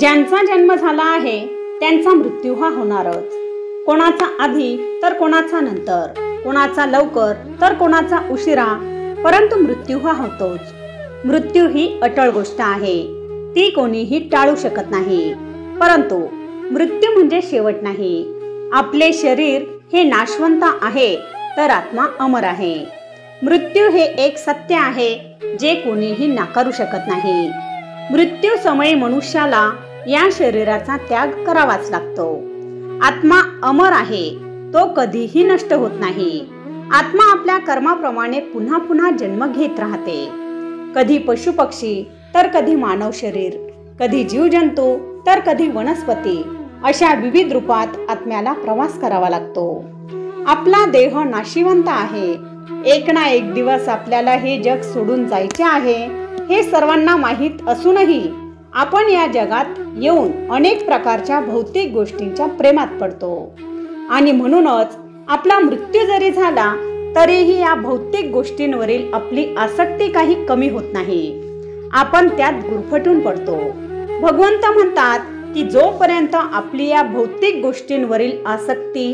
ज्यांचा जन्म झाला आहे त्यांचा मृत्यू हा होणारच. कोणाचा आधी तर कोणाचा नंतर. कोणाचा लवकर तर कोणाचा उशिरा. परंतु मृत्यू हा होतोच. मृत्यू ही अटळ गोष्ट आहे. ती कोणीही टाळू शकत नाही. परंतु मृत्यू म्हणजे शेवट नाही. आपले शरीर हे नाशवंत आहे तर आत्मा अमर आहे. मृत्यू हे एक सत्य आहे जे कोणीही नाकारू शकत नाही. मृत्यू समयी मनुष्याला या शरीराचा त्याग करावाच लागतो. आत्मा अमर आहे तो कधीही नष्ट होत नाही. आत्मा आपल्या कर्माप्रमाणे पुन्हा पुन्हा जन्म घेत राहते. कधी पशु पक्षी तर कधी मानव शरीर कधी जीवजंतू तर कधी वनस्पती अशा विविध रूपात आत्म्याला प्रवास करावा लागतो. आपला देह नाशिवंत आहे. एक ना एक दिवस आपल्याला हे जग सोडून जायचे आहे हे सर्वांना माहीत असूनही आपण या जगात येऊन अनेक प्रकारच्या भौतिक गोष्टींच्या प्रेमात पडतो. आणि म्हणूनच आपला मृत्यू जरी झाला तरीही या भौतिक गोष्टींवरील आपली आसक्ती काही कमी होत नाही. आपण त्यात गुरफटून पडतो. भगवंत म्हणतात की जोपर्यंत आपली या भौतिक गोष्टींवरील आसक्ती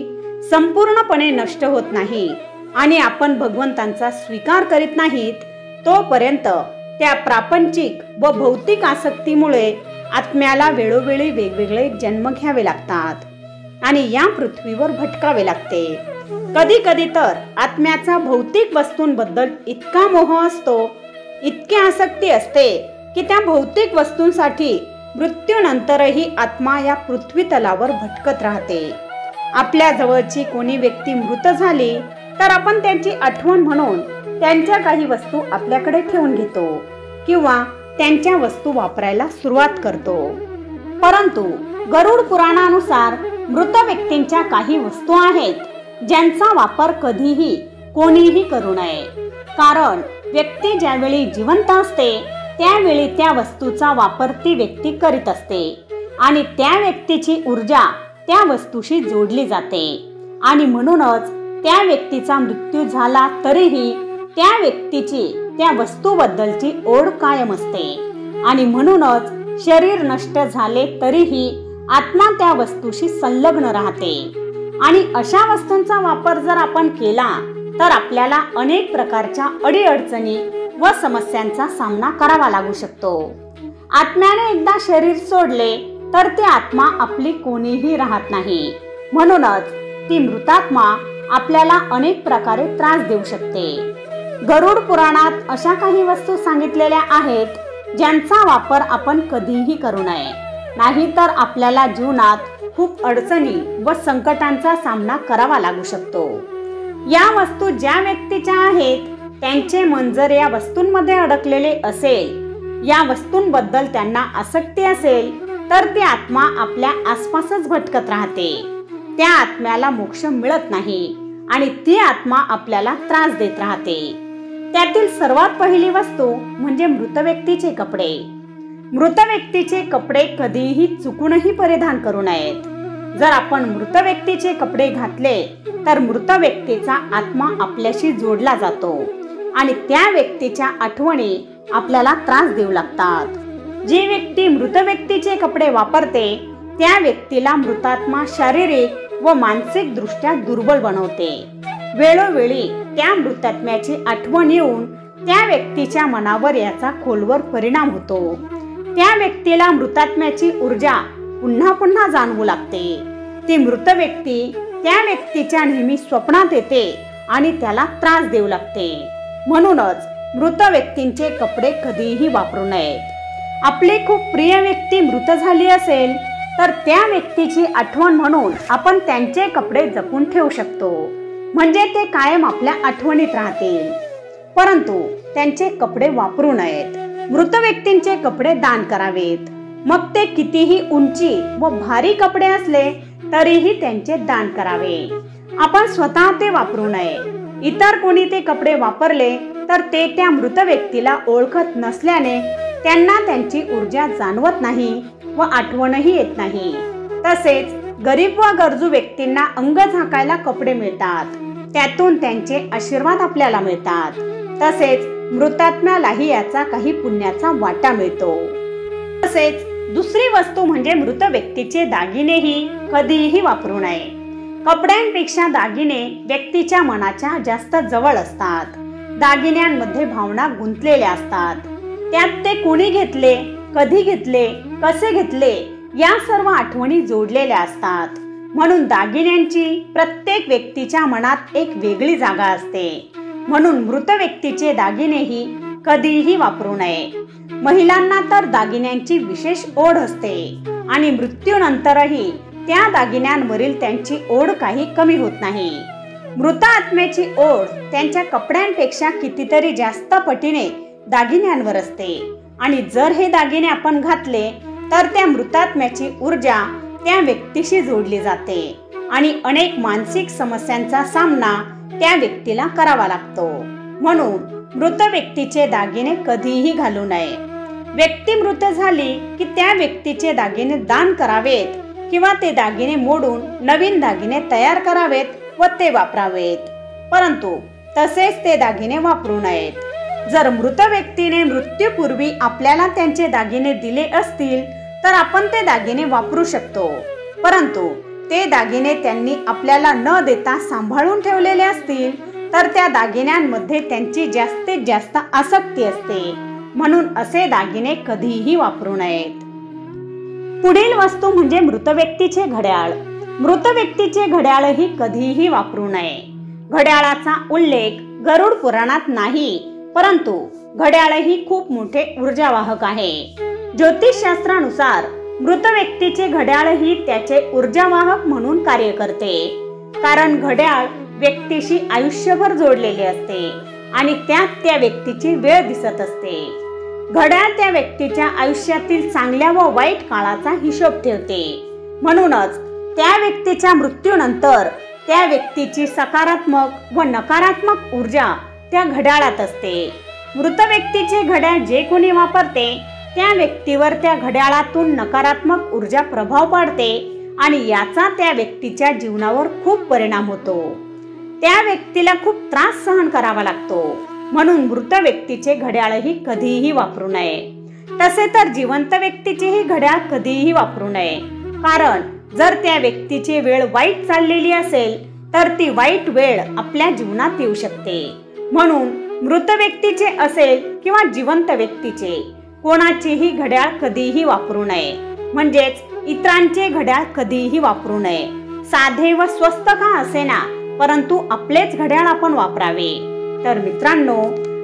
संपूर्णपणे नष्ट होत नाही आणि आपण भगवंतांचा स्वीकार करीत नाहीत तोपर्यंत त्या प्रापंचिक व भौतिक आसक्तीमुळे आत्म्याला वेळोवेळी वेगवेगळे जन्म घ्यावे लागतात आणि या पृथ्वीवर भटकावे लागते. कधी कधी तर आत्म्याचा भौतिक वस्तूंबद्दल इतका मोह असतो इतकी आसक्ती असते की त्या भौतिक वस्तूंसाठी मृत्यूनंतरही आत्मा या पृथ्वी तलावर भटकत राहते. आपल्या जवळची कोणी व्यक्ती मृत झाली तर आपण त्यांची आठवण म्हणून त्यांच्या काही वस्तू आपल्याकडे ठेवून घेतो किंवा त्यांच्या वस्तू वापरायला सुरुवात करतो. परंतु गरुड पुराणानुसार मृत व्यक्तींच्या काही वस्तू आहेत ज्यांचा वापर कधीही कोणीही करू नये. कारण व्यक्ती ज्यावेळी जिवंत असते त्यावेळी त्या वस्तूचा वापर ती व्यक्ती करीत असते आणि त्या व्यक्तीची ऊर्जा त्या वस्तूशी जोडली जाते. आणि म्हणूनच त्या व्यक्तीचा मृत्यू झाला तरीही त्या व्यक्तीची त्या वस्तूबद्दलची ओढ कायम असते. आणि म्हणूनच शरीर नष्ट झाले तरीही आत्मा त्या वस्तूशी संलग्न राहते. आणि अशा वस्तूंचा वापर जर आपण केला तर आपल्याला अनेक प्रकारच्या अडीअडचणी व समस्यांचा सामना करावा लागू शकतो. आत्म्याने एकदा शरीर सोडले तर ती आत्मा आपली कोणीही राहत नाही. म्हणूनच ती मृतात्मा आपल्याला अनेक प्रकारे त्रास देऊ शकते. गरुड पुराणात अशा काही वस्तू सांगितलेल्या आहेत ज्यांचा वापर आपण कधीही करू नये. नाहीतर आपल्याला जीवनात खूप अडचणी व संकटांचा सामना करावा लागू शकतो. या वस्तू ज्या व्यक्तीच्या आहेत त्यांचे मन जर या वस्तूंमध्ये अडकलेले असेल. या वस्तूंबद्दल त्यांना आसक्ती असेल तर ती आत्मा आपल्या आसपासच भटकत राहते. त्या आत्म्याला मोक्ष मिळत नाही आणि ती आत्मा आपल्याला त्रास देत राहते. त्यातील सर्वात पहिली वस्तू म्हणजे मृत व्यक्तीचे कपडे. मृत व्यक्तीचे कपडे कधीही चुकूनही परिधान करू नयेत. जर आपण मृत व्यक्तीचे कपडे घातले तर मृत व्यक्तीचा आत्मा आपल्याशी जोडला जातो आणि त्या व्यक्तीच्या आठवणी आपल्याला त्रास देऊ लागतात. जी व्यक्ती मृत व्यक्तीचे कपडे वापरते त्या व्यक्तीला मृतात्मा शारीरिक व मानसिक दृष्ट्या दुर्बल बनवते. वेळोवेळी त्या मृतात्म्याची आठवण येऊन त्या व्यक्तीच्या मनावर याचा खोलवर परिणाम होतो. त्या व्यक्तीला मृतात्म्याची ऊर्जा पुन्हा पुन्हा जाणवू लागते. ती मृत व्यक्ती त्या व्यक्तीच्या नेहमी स्वप्नात येते आणि त्याला त्रास देऊ लागते. म्हणूनच मृत व्यक्तींचे कपडे कधीही वापरू नयेत. आपली खूप प्रिय व्यक्ती मृत झाली असेल तर त्या व्यक्तीची आठवण म्हणून आपण त्यांचे कपडे जपून ठेवू शकतो. म्हणजे ते कायम आपल्या आठवणीत राहतील. परंतु त्यांचे कपडे वापरू नयेत. मृत व्यक्तींचे कपडे दान करावेत. मग ते कितीही उंची व भारी कपडे असले तरीही त्यांचे दान करावे. आपण स्वतः ते वापरू नये. इतर कोणी ते कपडे वापरले तर ते त्या मृत व्यक्तीला ओळखत नसल्याने त्यांना त्यांची ऊर्जा जाणवत नाही व आठवणही येत नाही. तसेच गरीब व गरजू व्यक्तींना अंग झाकायला कपडे मिळतात. त्यातून त्यांचे आशीर्वाद आपल्याला मिळतात. तसेच मृतात्म्यालाही याचा काही पुण्याचा वाटा मिळतो. तसेच दुसरी वस्तू म्हणजे मृत व्यक्तीचे दागिनेही कधीही वापरू नये. कपड्यांपेक्षा दागिने व्यक्तीच्या मनाच्या जास्त जवळ असतात. दागिन्यांमध्ये भावना गुंतलेल्या असतात. त्यात ते कोणी घेतले कधी घेतले कसे घेतले या सर्व आठवणी जोडलेल्या असतात. म्हणून दागिन्यांची प्रत्येक व्यक्तीच्या मनात एक वेगळी जागा असते. म्हणून मृत व्यक्तीचे दागिनेही कधीही वापरू नये. महिलांना तर दागिन्यांची विशेष ओढ असते आणि मृत्यूनंतरही त्या दागिन्यांवरील त्यांची ओढ काही कमी होत नाही. मृत आत्म्याची ओढ त्यांच्या कपड्यांपेक्षा कितीतरी जास्त पटीने दागिन्यांवर असते. आणि जर हे दागिने आपण घातले तर त्या मृतात्म्याची ऊर्जा त्या व्यक्तीशी जोडली जाते आणि अनेक मानसिक समस्यांचा सामना त्या व्यक्तीला करावा लागतो. म्हणून मृत व्यक्तीचे दागिने कधीही घालू नये. व्यक्ती मृत झाली की त्या व्यक्तीचे दागिने दान करावेत किंवा ते दागिने मोडून नवीन दागिने तयार करावेत व ते वापरावेत. परंतु तसेच ते दागिने वापरू नयेत. जर मृत व्यक्तीने मृत्यूपूर्वी आपल्याला त्यांचे दागिने दिले असतील तर आपण ते दागिने वापरू शकतो. परंतु ते दागिने त्यांनी आपल्याला न देता सांभाळून ठेवलेले असतील तर त्या दागिन्यांमध्ये त्यांची जास्तीत जास्त आसक्ती असते. म्हणून असे दागिने कधीही वापरू नयेत. पुढील वस्तू म्हणजे मृत व्यक्तीचे घड्याळ. मृत व्यक्तीचे घड्याळही कधीही वापरू नये. घड्याळाचा उल्लेख गरुड पुराणात नाही परंतु घड्याळही खूप मोठे ऊर्जावाहक आहे. ज्योतिषशास्त्रानुसार मृत व्यक्तीचे घड्याळही त्याचे ऊर्जावाहक म्हणून कार्य करते. कारण घड्याळ व्यक्तीशी आयुष्यभर जोडलेले असते आणि त्यात त्या व्यक्तीची वेळ दिसत असते. घड्याळ त्या व्यक्तीच्या आयुष्यातील चांगल्या व वाईट काळाचा हिशोब ठेवते. म्हणूनच त्या व्यक्तीच्या मृत्यूनंतर त्या व्यक्तीची सकारात्मक व नकारात्मक ऊर्जा त्या घड्याळात असते. मृत व्यक्तीचे घड्याळ जे कोणी वापरते त्या व्यक्तीवर त्या घड्याळातून नकारात्मक ऊर्जा प्रभाव पाडते आणि याचा त्या व्यक्तीच्या जीवनावर खूप परिणाम होतो. त्या व्यक्तीला खूप त्रास सहन करावा लागतो. म्हणून मृत व्यक्तीचे घड्याळही कधीही वापरू नये. तसे तर जिवंत व्यक्तीचेही घड्याळ कधीही वापरू नये. कारण जर त्या व्यक्तीची वेळ वाईट चाललेली असेल तर ती वाईट वेळ आपल्या जीवनात येऊ शकते. म्हणून मृत व्यक्तीचे असेल किंवा जिवंत व्यक्तीचे कोणाचेही घड्याळ कधीही वापरू नये. म्हणजेच इतरांचे घड्याळ कधीही वापरू नये. साधे व स्वस्त का असेना परंतु आपलेच घड्याळ आपण वापरावे. तर मित्रांनो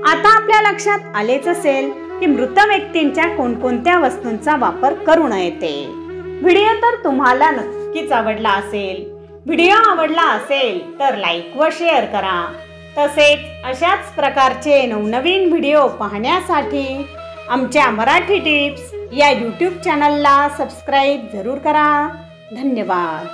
आता आपल्या लक्षात आलेच असेल की मृत व्यक्तींच्या कोणकोणत्या वस्तूंचा वापर करू नये ते. व्हिडिओ तर तुम्हाला नक्कीच आवडला असेल. व्हिडिओ आवडला असेल तर लाईक व शेअर करा. तसेच अशाच प्रकारचे नवनवीन व्हिडिओ पाहण्यासाठी आमच्या मराठी टिप्स या यूट्यूब चॅनलला सबस्क्राईब जरूर करा. धन्यवाद.